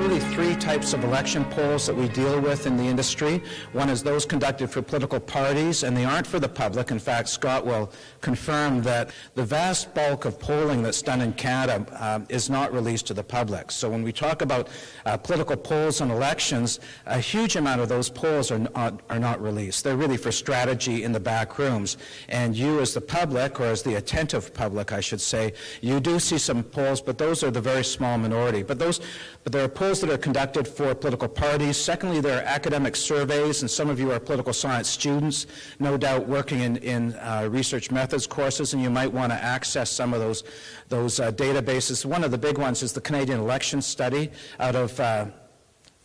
really three types of election polls that we deal with in the industry. One is those conducted for political parties, and they aren't for the public. In fact, Scott will confirm that the vast bulk of polling that's done in Canada um, is not released to the public. So when we talk about uh, political polls and elections, a huge amount of those polls are not, are not released. They're really for strategy in the back rooms. And you as the public, or as the attentive public, I should say, you do see some polls, but those are the very small minority. But those but there are polls that are conducted for political parties. Secondly, there are academic surveys, and some of you are political science students, no doubt working in, in uh, research methods courses, and you might want to access some of those, those uh, databases. One of the big ones is the Canadian Election Study out of uh,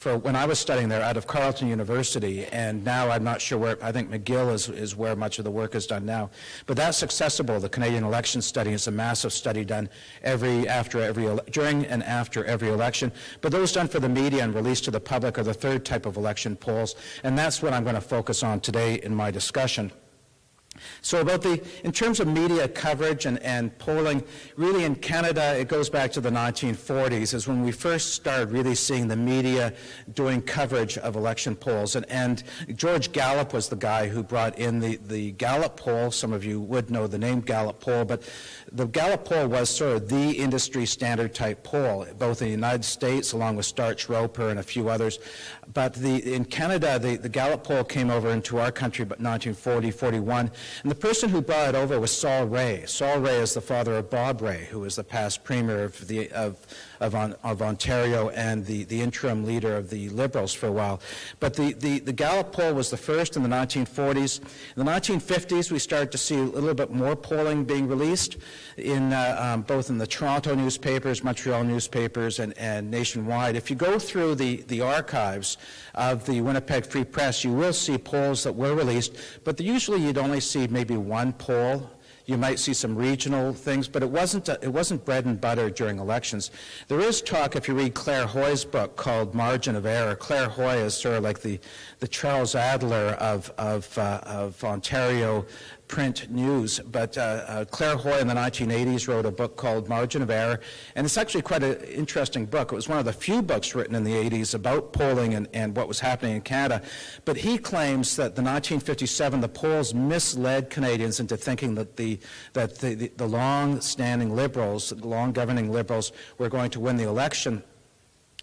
for when I was studying there out of Carleton University, and now I'm not sure where, I think McGill is, is where much of the work is done now. But that's accessible. The Canadian Election Study is a massive study done every, after every, during and after every election. But those done for the media and released to the public are the third type of election polls, and that's what I'm going to focus on today in my discussion. So about the, in terms of media coverage and, and polling, really in Canada, it goes back to the 1940s, is when we first started really seeing the media doing coverage of election polls. And, and George Gallup was the guy who brought in the, the Gallup poll. Some of you would know the name Gallup poll, but the Gallup poll was sort of the industry standard type poll, both in the United States, along with Starch Roper and a few others. But the, in Canada, the, the Gallup poll came over into our country about 1940, 41. And the person who brought it over was Saul Rae. Saul Rae is the father of Bob Rae, who was the past premier of, the, of, of, of Ontario and the, the interim leader of the Liberals for a while. But the, the, the Gallup poll was the first in the 1940s. In the 1950s, we started to see a little bit more polling being released in uh, um, both in the Toronto newspapers, Montreal newspapers, and, and nationwide. If you go through the, the archives of the Winnipeg Free Press, you will see polls that were released, but usually you'd only see maybe one poll you might see some regional things, but it wasn't, it wasn't bread and butter during elections. There is talk, if you read Claire Hoy's book called Margin of Error. Claire Hoy is sort of like the, the Charles Adler of, of, uh, of Ontario print news. But uh, uh, Claire Hoy in the 1980s wrote a book called Margin of Error, and it's actually quite an interesting book. It was one of the few books written in the 80s about polling and, and what was happening in Canada. But he claims that the 1957, the polls misled Canadians into thinking that the, that the, the, the long-standing Liberals, the long-governing Liberals, were going to win the election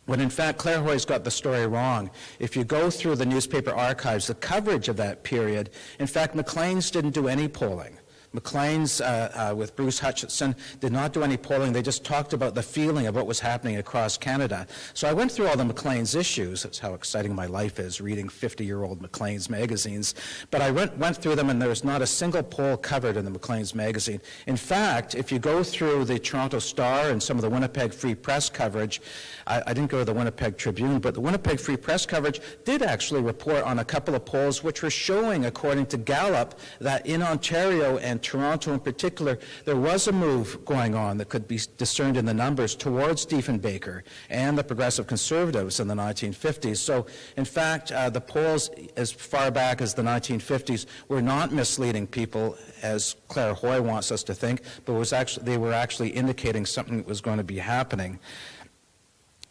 when in fact Claire Hoy's got the story wrong. If you go through the newspaper archives, the coverage of that period, in fact, Maclean's didn't do any polling. Maclean's, uh, uh, with Bruce Hutchison, did not do any polling. They just talked about the feeling of what was happening across Canada. So I went through all the Maclean's issues. That's how exciting my life is, reading 50-year-old Maclean's magazines. But I went, went through them, and there was not a single poll covered in the Maclean's magazine. In fact, if you go through the Toronto Star and some of the Winnipeg Free Press coverage, I, I didn't go to the Winnipeg Tribune, but the Winnipeg Free Press coverage did actually report on a couple of polls which were showing, according to Gallup, that in Ontario and Toronto in particular, there was a move going on that could be discerned in the numbers towards Diefenbaker and the Progressive Conservatives in the 1950s. So, in fact, uh, the polls as far back as the 1950s were not misleading people as Claire Hoy wants us to think, but was actually, they were actually indicating something that was going to be happening.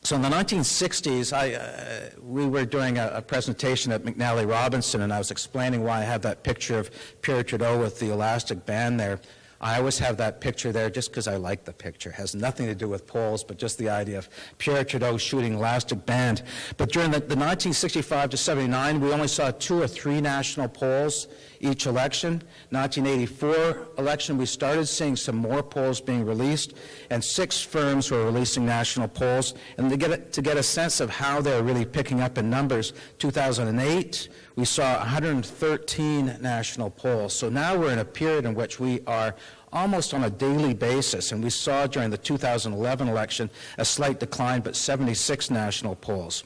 So in the 1960s, I, uh, we were doing a, a, presentation at McNally Robinson, and I was explaining why I have that picture of Pierre Trudeau with the elastic band there. I always have that picture there just because I like the picture. It has nothing to do with polls, but just the idea of Pierre Trudeau shooting elastic band. But during the, the 1965 to 79, we only saw two or three national polls each election. 1984 election, we started seeing some more polls being released, and six firms were releasing national polls. And to get a, to get a sense of how they're really picking up in numbers, 2008, we saw 113 national polls. So now we're in a period in which we are almost on a daily basis, and we saw during the 2011 election a slight decline, but 76 national polls.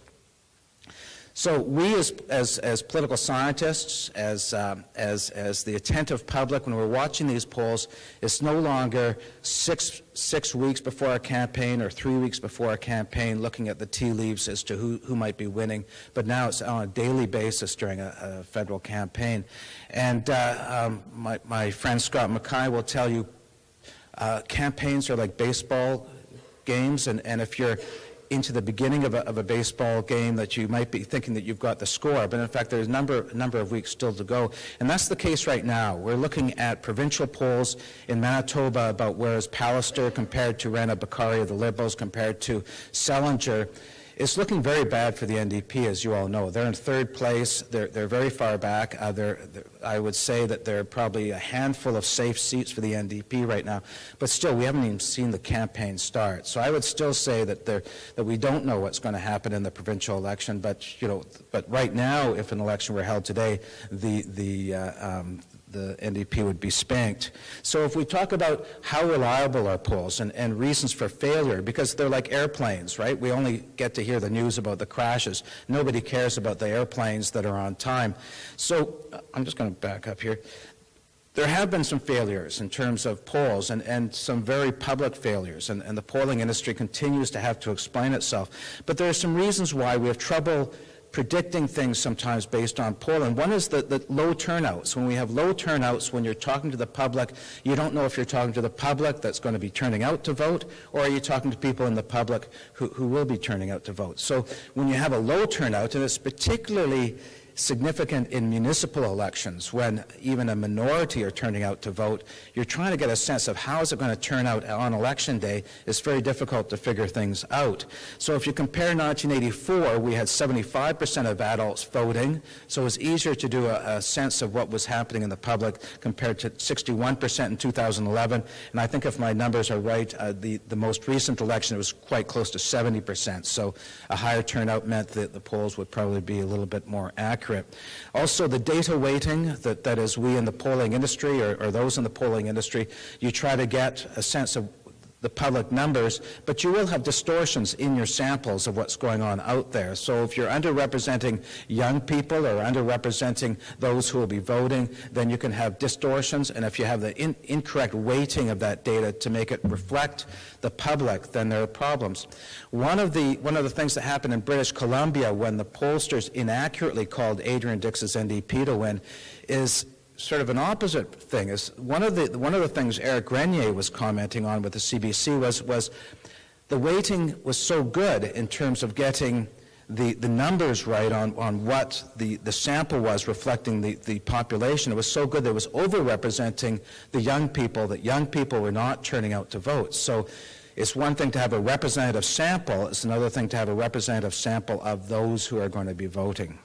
So we as, as, as political scientists, as, uh, as, as the attentive public, when we're watching these polls, it's no longer six, six weeks before a campaign or three weeks before a campaign looking at the tea leaves as to who, who might be winning, but now it's on a daily basis during a, a federal campaign. And uh, um, my, my friend Scott Mackay will tell you uh, campaigns are like baseball games, and, and if you're into the beginning of a, of a baseball game that you might be thinking that you've got the score, but in fact there's a number, number of weeks still to go. And that's the case right now. We're looking at provincial polls in Manitoba about where is Pallister compared to Rana Bokhari of the Liberals compared to Selinger. It's looking very bad for the NDP, as you all know. They're in third place. They're, they're very far back. Uh, they're, they're, I would say that there are probably a handful of safe seats for the NDP right now. But still, we haven't even seen the campaign start. So I would still say that, there, that we don't know what's going to happen in the provincial election. But, you know, but right now, if an election were held today, the, the, uh, um, the NDP would be spanked. So if we talk about how reliable are polls and, and reasons for failure, because they're like airplanes, right? We only get to hear the news about the crashes. Nobody cares about the airplanes that are on time. So uh, I'm just going to back up here. There have been some failures in terms of polls and, and some very public failures, and, and the polling industry continues to have to explain itself. But there are some reasons why we have trouble predicting things sometimes based on polling. One is the, the low turnouts. When we have low turnouts, when you're talking to the public, you don't know if you're talking to the public that's going to be turning out to vote, or are you talking to people in the public who, who will be turning out to vote. So when you have a low turnout, and it's particularly significant in municipal elections when even a minority are turning out to vote. You're trying to get a sense of how is it going to turn out on election day. It's very difficult to figure things out. So if you compare 1984, we had 75% of adults voting, so it was easier to do a, a sense of what was happening in the public compared to 61% in 2011. And I think if my numbers are right, uh, the, the most recent election was quite close to 70%. So a higher turnout meant that the polls would probably be a little bit more accurate accurate. Also, the data weighting, that, that is we in the polling industry or, or those in the polling industry, you try to get a sense of the public numbers, but you will have distortions in your samples of what's going on out there. So if you're underrepresenting young people or underrepresenting those who will be voting, then you can have distortions. And if you have the in incorrect weighting of that data to make it reflect the public, then there are problems. One of the, one of the things that happened in British Columbia when the pollsters inaccurately called Adrian Dix's NDP to win is sort of an opposite thing. Is one of the one of the things Eric Grenier was commenting on with the CBC was was the weighting was so good in terms of getting the, the numbers right on, on what the, the sample was reflecting the, the population. It was so good that it was overrepresenting the young people, that young people were not turning out to vote. So it's one thing to have a representative sample, it's another thing to have a representative sample of those who are going to be voting.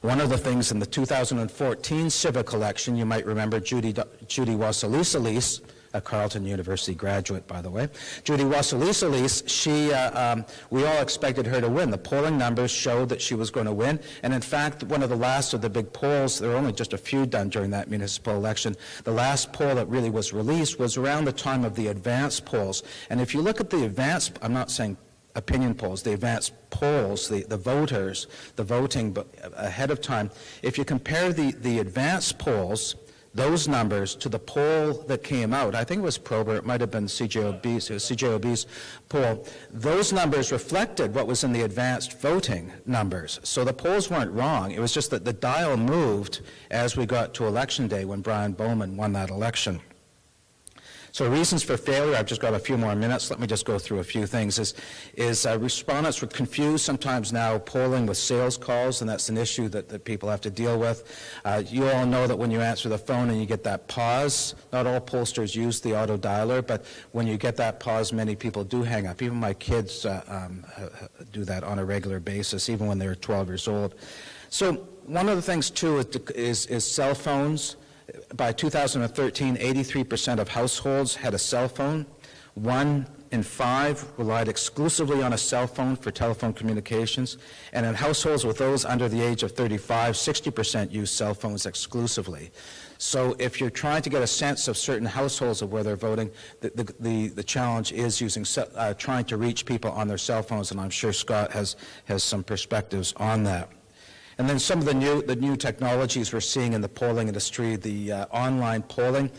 One of the things in the 2014 civic election, you might remember Judy, Judy Wasylycia-Leis a Carleton University graduate, by the way. Judy Wasylycia-Leis, she, uh, um, we all expected her to win. The polling numbers showed that she was going to win. And in fact, one of the last of the big polls, there were only just a few done during that municipal election. The last poll that really was released was around the time of the advance polls. And if you look at the advance, I'm not saying opinion polls, the advanced polls, the, the voters, the voting ahead of time, if you compare the, the advanced polls, those numbers to the poll that came out, I think it was Prober, it might have been CJOB's, CJOB's poll, those numbers reflected what was in the advanced voting numbers. So the polls weren't wrong. It was just that the dial moved as we got to election day when Brian Bowman won that election. So reasons for failure, I've just got a few more minutes. Let me just go through a few things. Is, is uh, respondents were confused sometimes now polling with sales calls, and that's an issue that, that people have to deal with. Uh, you all know that when you answer the phone and you get that pause, not all pollsters use the auto dialer, but when you get that pause, many people do hang up. Even my kids uh, um, do that on a regular basis, even when they're 12 years old. So one of the things, too, is, is, is cell phones by 2013, 83% of households had a cell phone. One in five relied exclusively on a cell phone for telephone communications. And in households with those under the age of 35, 60% use cell phones exclusively. So if you're trying to get a sense of certain households of where they're voting, the, the, the, the challenge is using uh, trying to reach people on their cell phones, and I'm sure Scott has, has some perspectives on that. And then some of the new, the new technologies we're seeing in the polling industry, the uh, online polling.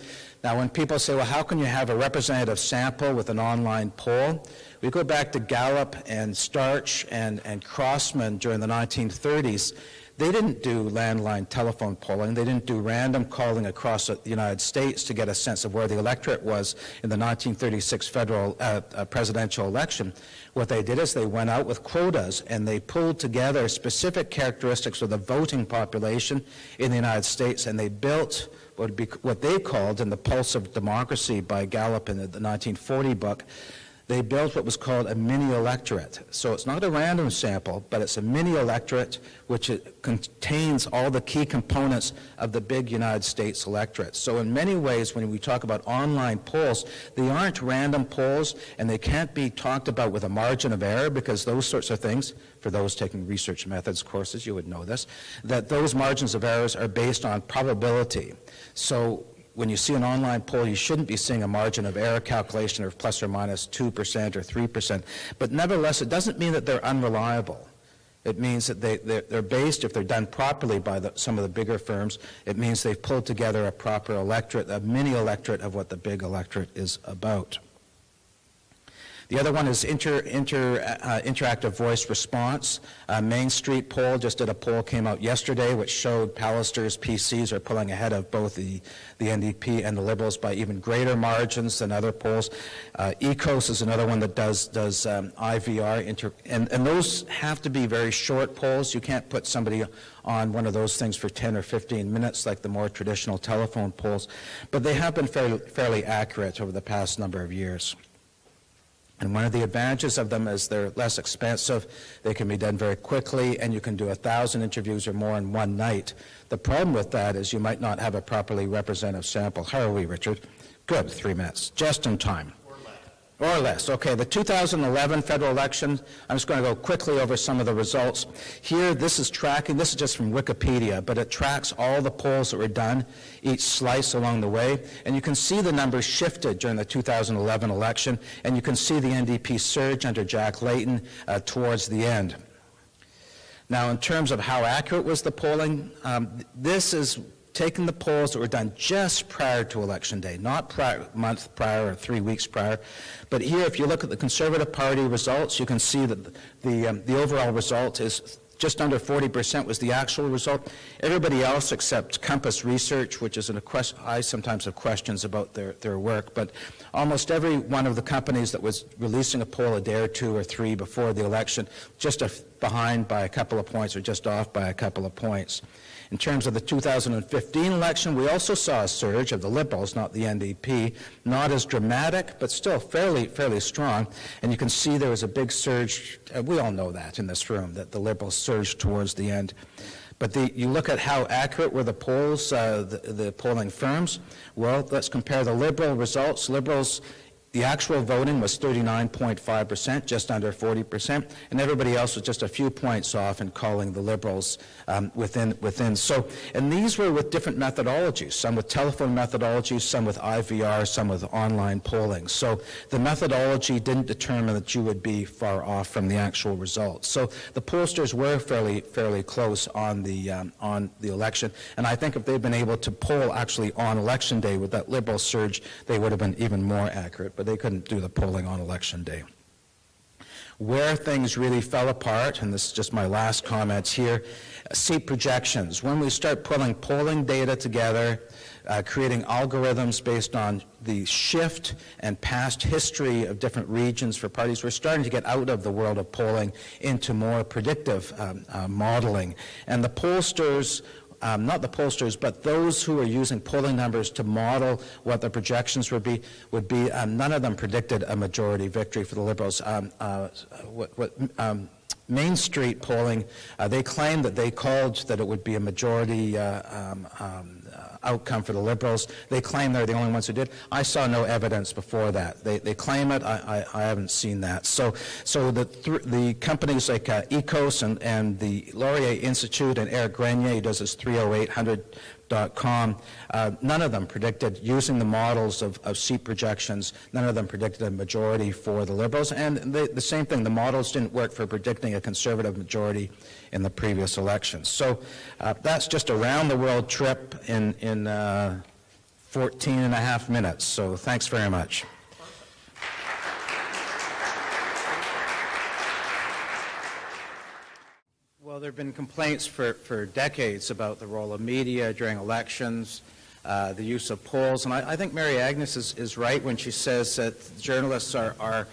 Now, when people say, well, how can you have a representative sample with an online poll? We go back to Gallup and Starch and, and Crossley during the 1930s. They didn't do landline telephone polling. They didn't do random calling across the United States to get a sense of where the electorate was in the 1936 federal uh, uh, presidential election. What they did is they went out with quotas and they pulled together specific characteristics of the voting population in the United States and they built what, be, what they called in the Pulse of Democracy by Gallup in the, the 1940 book, they built what was called a mini electorate. So it's not a random sample, but it's a mini electorate which contains all the key components of the big United States electorate. So in many ways, when we talk about online polls, they aren't random polls and they can't be talked about with a margin of error because those sorts of things, for those taking research methods courses, you would know this, that those margins of errors are based on probability. So when you see an online poll, you shouldn't be seeing a margin of error calculation of plus or minus 2% or 3%. But nevertheless, it doesn't mean that they're unreliable. It means that they, they're, they're based, if they're done properly by the, some of the bigger firms, it means they've pulled together a proper electorate, a mini electorate of what the big electorate is about. The other one is inter, inter, uh, interactive voice response. Uh, Main Street poll just did a poll, came out yesterday, which showed Pallister's PCs are pulling ahead of both the, the NDP and the Liberals by even greater margins than other polls. Uh, EKOS is another one that does, does um, IVR, inter, and, and those have to be very short polls. You can't put somebody on one of those things for 10 or 15 minutes like the more traditional telephone polls, but they have been fairly, fairly accurate over the past number of years. And one of the advantages of them is they're less expensive, they can be done very quickly, and you can do a thousand interviews or more in one night. The problem with that is you might not have a properly representative sample. How are we, Richard? Good, three minutes, just in time. Or less. Okay, the 2011 federal election, I'm just going to go quickly over some of the results. Here, this is tracking, this is just from Wikipedia, but it tracks all the polls that were done, each slice along the way. And you can see the numbers shifted during the 2011 election, and you can see the NDP surge under Jack Layton uh, towards the end. Now, in terms of how accurate was the polling, um, this is taking the polls that were done just prior to election day, not prior, month prior or three weeks prior. But here, if you look at the Conservative Party results, you can see that the, the, um, the overall result is just under 40% was the actual result. Everybody else except Compass Research, which is an, I sometimes have questions about their, their work, but almost every one of the companies that was releasing a poll a day or two or three before the election, just a, behind by a couple of points or just off by a couple of points. In terms of the 2015 election, we also saw a surge of the Liberals, not the NDP, not as dramatic, but still fairly, fairly strong. And you can see there was a big surge. We all know that in this room, that the Liberals surged towards the end. But the, you look at how accurate were the polls, uh, the, the polling firms. Well, let's compare the Liberal results. Liberals the actual voting was 39.5%, just under 40%, and everybody else was just a few points off in calling the Liberals um, within, within. So, and these were with different methodologies, some with telephone methodologies, some with IVR, some with online polling. So the methodology didn't determine that you would be far off from the actual results. So the pollsters were fairly, fairly close on the, um, on the election, and I think if they'd been able to poll actually on election day with that Liberal surge, they would have been even more accurate but they couldn't do the polling on election day. Where things really fell apart, and this is just my last comments here, seat projections. When we start pulling polling data together, uh, creating algorithms based on the shift and past history of different regions for parties, we're starting to get out of the world of polling into more predictive um, uh, modeling. And the pollsters um, not the pollsters, but those who are using polling numbers to model what the projections would be, would be um, none of them predicted a majority victory for the Liberals. Um, uh, what, what, um, Main Street polling, uh, they claimed that they called that it would be a majority uh, um, um, outcome for the Liberals. They claim they're the only ones who did. I saw no evidence before that. They, they claim it. I, I, I haven't seen that. So, so the, th the companies like uh, EKOS and, and the Laurier Institute and Eric Grenier, does this 30800 Com, uh, none of them predicted, using the models of, of, seat projections, none of them predicted a majority for the Liberals. And they, the same thing, the models didn't work for predicting a conservative majority in the previous elections. So uh, that's just a round the world trip in, in uh, 14 and a half minutes. So thanks very much. Well, there have been complaints for, for decades about the role of media during elections, uh, the use of polls, and I, I think Mary Agnes is, is right when she says that journalists are, are,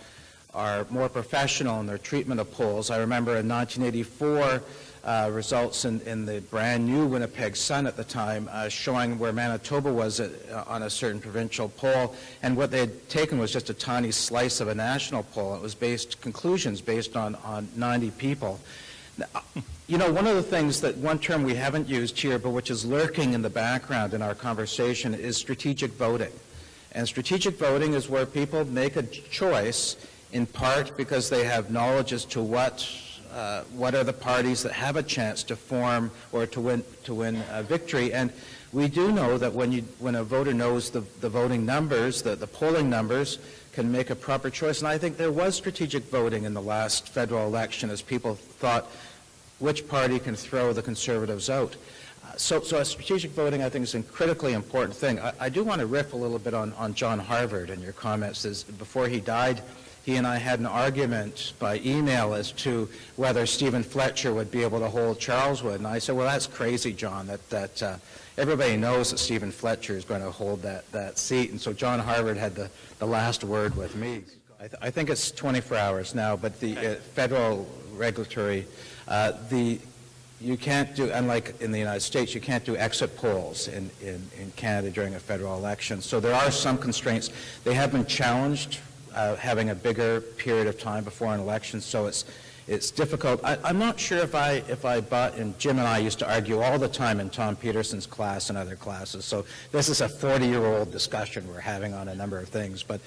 are more professional in their treatment of polls. I remember in 1984, uh, results in, in, the brand new Winnipeg Sun at the time uh, showing where Manitoba was at, uh, on a certain provincial poll, and what they had taken was just a tiny slice of a national poll. It was based conclusions based on, on 90 people. You know, one of the things that one term we haven't used here, but which is lurking in the background in our conversation, is strategic voting. And strategic voting is where people make a choice in part because they have knowledge as to what uh, what are the parties that have a chance to form or to win to win a victory. And we do know that when you when a voter knows the, the voting numbers, the, the polling numbers, can make a proper choice. And I think there was strategic voting in the last federal election as people thought which party can throw the conservatives out. Uh, so, so strategic voting, I think, is a critically important thing. I, I do want to riff a little bit on, on John Harvard and your comments. As before he died, he and I had an argument by email as to whether Stephen Fletcher would be able to hold Charleswood. And I said, well, that's crazy, John, that, that uh, everybody knows that Stephen Fletcher is going to hold that, that seat. And so John Harvard had the, the last word with me. I, th I think it's 24 hours now, but the uh, federal regulatory, uh, the you can't do, unlike in the United States, you can't do exit polls in, in, in Canada during a federal election. So there are some constraints. They have been challenged uh, having a bigger period of time before an election, so it's it's difficult. I, am not sure if I if I bought. And Jim and I used to argue all the time in Tom Peterson's class and other classes. So this is a 40-year-old discussion we're having on a number of things, but.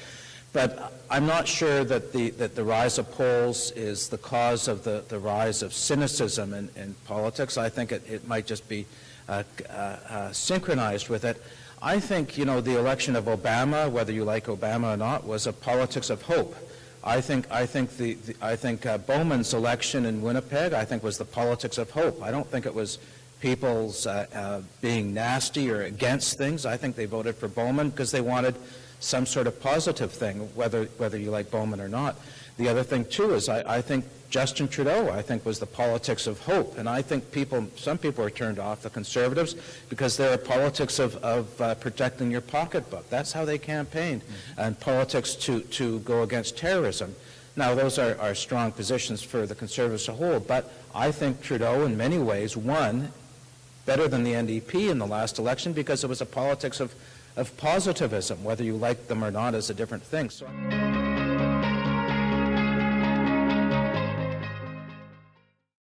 But I'm not sure that the, that the rise of polls is the cause of the, the rise of cynicism in, in politics. I think it, it might just be uh, uh, uh, synchronized with it. I think, you know, the election of Obama, whether you like Obama or not, was a politics of hope. I think, I think, the, the I think uh, Bowman's election in Winnipeg, I think, was the politics of hope. I don't think it was people's uh, uh, being nasty or against things. I think they voted for Bowman because they wanted some sort of positive thing, whether, whether you like Bowman or not. The other thing, too, is I, I think Justin Trudeau, I think, was the politics of hope. And I think people, some people are turned off, the conservatives, because they're a politics of, of uh, protecting your pocketbook. That's how they campaigned. Mm-hmm. And politics to, to go against terrorism. Now, those are, are strong positions for the conservatives to hold, but I think Trudeau, in many ways, won better than the NDP in the last election because it was a politics of, of positivism. Whether you like them or not is a different thing. So